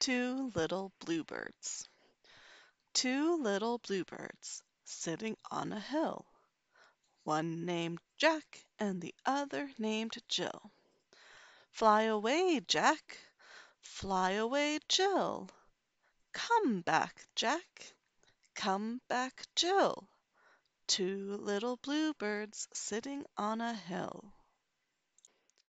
Two little bluebirds. Two little bluebirds sitting on a hill. One named Jack and the other named Jill. Fly away, Jack! Fly away, Jill! Come back, Jack! Come back, Jill! Two little bluebirds sitting on a hill.